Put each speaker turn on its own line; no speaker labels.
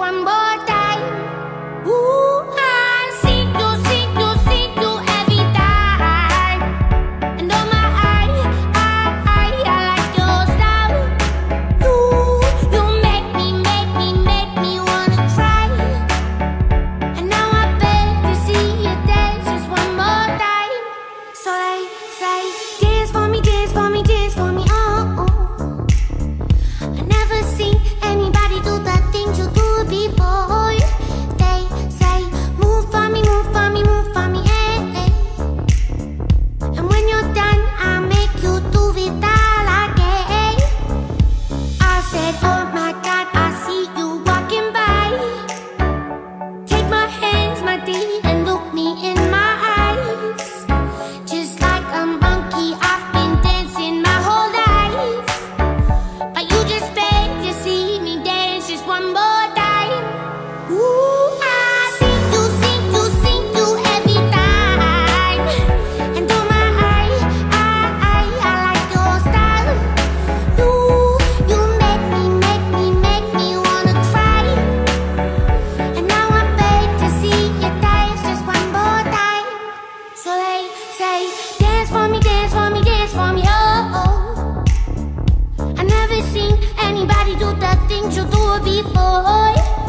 one more time. you do before?